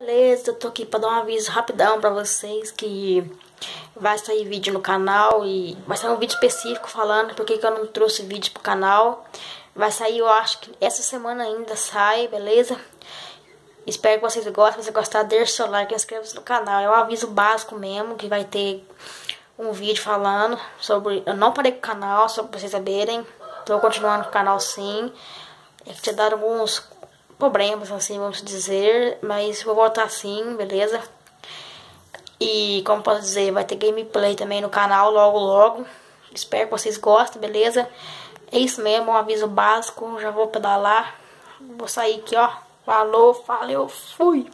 Beleza, eu tô aqui pra dar um aviso rapidão pra vocês que vai sair vídeo no canal e vai sair um vídeo específico falando porque que eu não trouxe vídeo pro canal. Vai sair, eu acho que essa semana ainda sai, beleza? Espero que vocês gostem, se você gostar, deixe seu like e inscreva-se no canal. É um aviso básico mesmo, que vai ter um vídeo falando sobre... Eu não parei com o canal, só pra vocês saberem. Tô continuando com o canal sim. É que tinha dado alguns problemas, assim, vamos dizer. Mas vou voltar sim, beleza? E, como posso dizer, vai ter gameplay também no canal logo, logo. Espero que vocês gostem, beleza? É isso mesmo, um aviso básico. Já vou pedalar. Vou sair aqui, ó. Falou, valeu, fui!